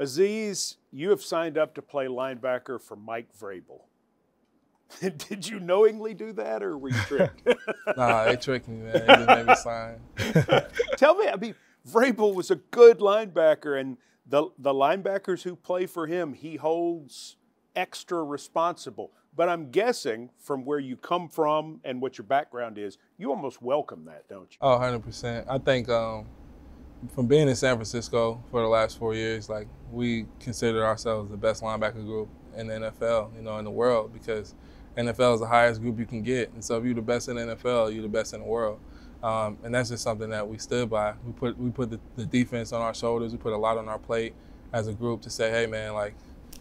Azeez, you have signed up to play linebacker for Mike Vrabel. Did you knowingly do that, or were you tricked? nah, they tricked me, man. They just made me sign. Tell me, I mean, Vrabel was a good linebacker, and the the linebackers who play for him, he holds extra responsible. But I'm guessing from where you come from and what your background is, you almost welcome that, don't you? Oh, 100%. I think um, from being in San Francisco for the last four years, like we consider ourselves the best linebacker group in the NFL, you know, in the world because NFL is the highest group you can get. And so if you're the best in the NFL, you're the best in the world. Um, and that's just something that we stood by. We put we put the, the defense on our shoulders. We put a lot on our plate as a group to say, hey man, like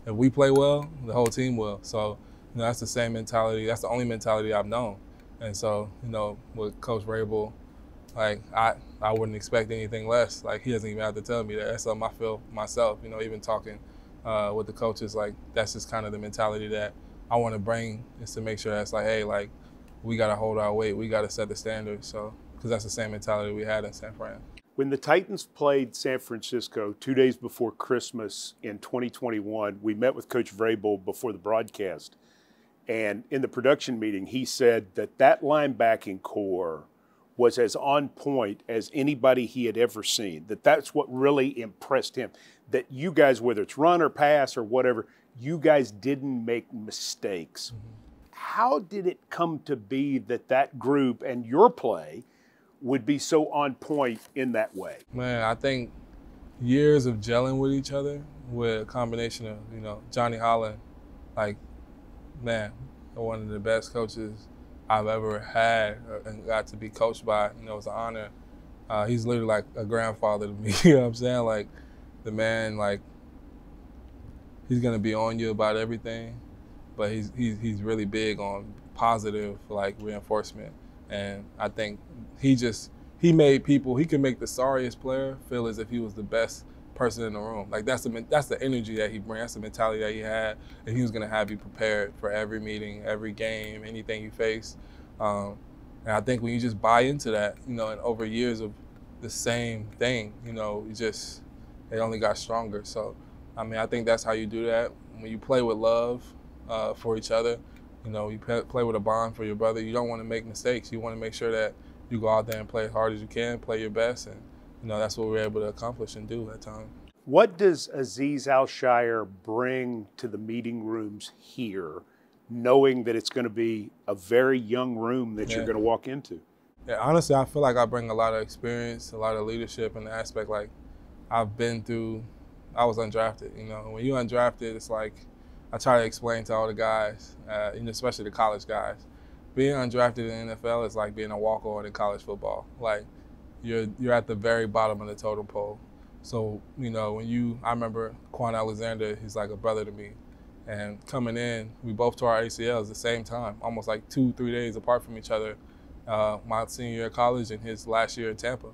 if we play well, the whole team will. So you know that's the same mentality. That's the only mentality I've known. And so you know with Coach Vrabel, like I I wouldn't expect anything less. Like he doesn't even have to tell me that. That's something I feel myself. You know, even talking uh, with the coaches, like that's just kind of the mentality that I want to bring is to make sure that's like, hey, like we got to hold our weight. We got to set the standard. So because that's the same mentality we had in San Fran. When the Titans played San Francisco two days before Christmas in 2021, we met with Coach Vrabel before the broadcast. And in the production meeting, he said that that linebacking corps was as on point as anybody he had ever seen. That that's what really impressed him. That you guys, whether it's run or pass or whatever, you guys didn't make mistakes. Mm-hmm. How did it come to be that that group and your play would be so on point in that way? Man, I think years of gelling with each other with a combination of, you know, Johnny Holland, like, man, one of the best coaches I've ever had and got to be coached by. You know, it's an honor. Uh, he's literally like a grandfather to me. you know what I'm saying? Like, the man, like, he's gonna be on you about everything, but he's he's he's really big on positive like reinforcement. And I think he just he made people he could make the sorriest player feel as if he was the best person in the room. Like that's the that's the energy that he brings. That's the mentality that he had, and he was gonna have you prepared for every meeting, every game, anything you face. Um, and I think when you just buy into that, you know, and over years of the same thing, you know, it just it only got stronger. So, I mean, I think that's how you do that when you play with love uh, for each other. You know, you play with a bond for your brother. You don't want to make mistakes. You want to make sure that you go out there and play as hard as you can, play your best, and you know that's what we are able to accomplish and do at time. What does Azeez Al-Shaair bring to the meeting rooms here, knowing that it's going to be a very young room that yeah. you're going to walk into? Yeah, honestly, I feel like I bring a lot of experience, a lot of leadership, and the aspect like I've been through. I was undrafted. You know, when you undrafted, it's like I try to explain to all the guys, uh, especially the college guys, being undrafted in the NFL is like being a walk-on in college football. Like you're you're at the very bottom of the totem pole. So you know when you, I remember Kwon Alexander. He's like a brother to me, and coming in, we both tore our ACLs the same time, almost like two three days apart from each other. Uh, my senior year of college and his last year in Tampa.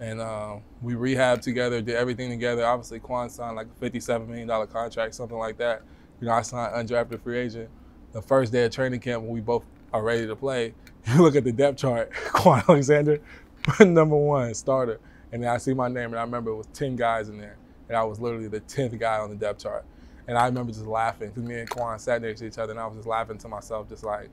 And uh, we rehabbed together, did everything together. Obviously, Kwon signed like a $57 million contract, something like that. You know, I signed undrafted free agent. The first day of training camp when we both are ready to play, you look at the depth chart, Kwon Alexander, number one starter. And then I see my name, and I remember it was 10 guys in there. And I was literally the 10th guy on the depth chart. And I remember just laughing because me and Kwon sat next to each other, and I was just laughing to myself, just like,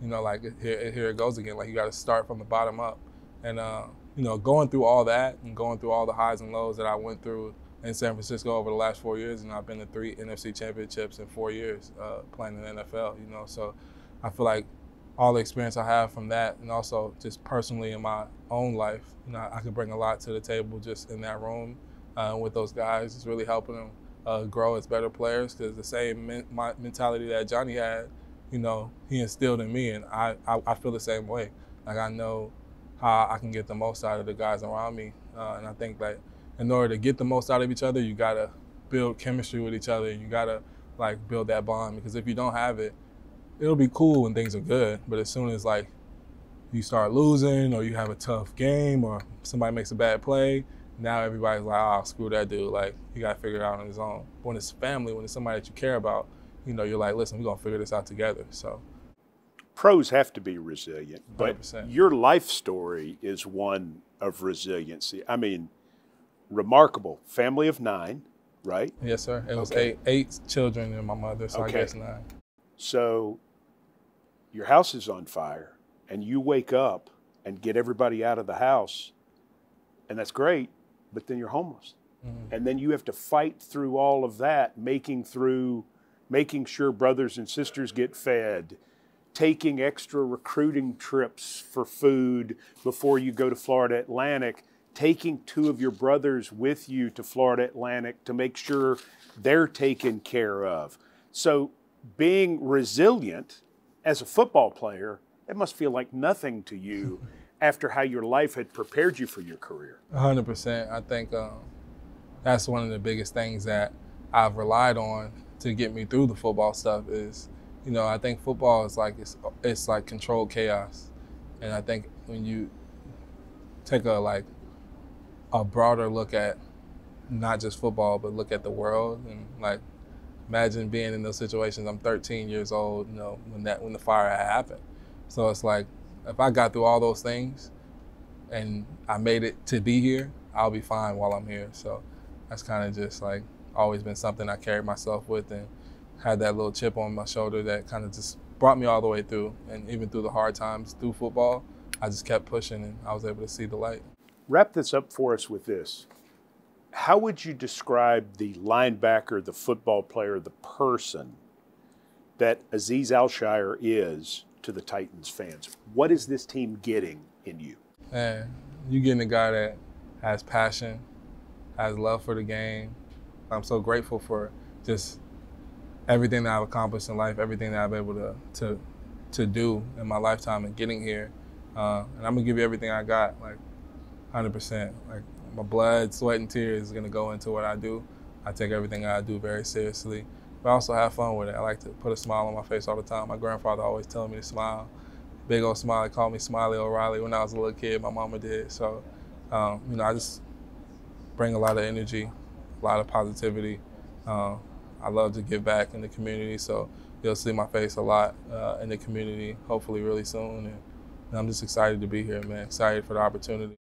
you know, like here, here it goes again. Like you got to start from the bottom up. And, uh, you know, going through all that and going through all the highs and lows that I went through in San Francisco over the last four years, and I've been to three NFC championships in four years uh, playing in the NFL, you know, so I feel like all the experience I have from that, and also just personally in my own life, you know, I can bring a lot to the table just in that room uh, with those guys. It's really helping them uh, grow as better players because the same men- mentality that Johnny had, you know, he instilled in me, and I, I, I, feel the same way. Like I know how I can get the most out of the guys around me, uh, and I think that in order to get the most out of each other, you gotta build chemistry with each other. And you gotta like build that bond because if you don't have it, it'll be cool when things are good, but as soon as like you start losing or you have a tough game or somebody makes a bad play, now everybody's like, oh, screw that dude. Like, you got to figure it out on his own. But when it's family, when it's somebody that you care about, you know, you're like, listen, we're going to figure this out together. So, pros have to be resilient, but 100%. your life story is one of resiliency. I mean, remarkable family of nine, right? Yes, sir. It was Okay. eight eight children and my mother, so Okay. I guess nine. So your house is on fire and you wake up and get everybody out of the house, and that's great, but then you're homeless. Mm-hmm. And then you have to fight through all of that, making through making sure brothers and sisters get fed, taking extra recruiting trips for food before you go to Florida Atlantic, taking two of your brothers with you to Florida Atlantic to make sure they're taken care of. So, being resilient as a football player, it must feel like nothing to you after how your life had prepared you for your career. Hundred percent. I think um, that's one of the biggest things that I've relied on to get me through the football stuff. Is you know I think football is like it's it's like controlled chaos, and I think when you take a like a broader look at not just football but look at the world and like imagine being in those situations. I'm 13 years old, you know, when that when the fire happened. So it's like if I got through all those things and I made it to be here, I'll be fine while I'm here. So that's kind of just like always been something I carried myself with and had that little chip on my shoulder that kind of just brought me all the way through. And even through the hard times through football, I just kept pushing and I was able to see the light. Wrap this up for us with this. How would you describe the linebacker, the football player, the person that Azeez Al-Shaair is to the Titans fans? What is this team getting in you? And you getting a guy that has passion, has love for the game. I'm so grateful for just everything that I've accomplished in life, everything that I've been able to to to do in my lifetime and getting here. Uh, and I'm gonna give you everything I got, like 100%. Like my blood, sweat, and tears is gonna go into what I do. I take everything I do very seriously, but I also have fun with it. I like to put a smile on my face all the time. My grandfather always telling me to smile. Big old smile. Called me Smiley O'Reilly when I was a little kid. My mama did. So, um, you know, I just bring a lot of energy, a lot of positivity. Uh, I love to give back in the community, so you'll see my face a lot uh, in the community, hopefully really soon. And, and I'm just excited to be here, man. Excited for the opportunity.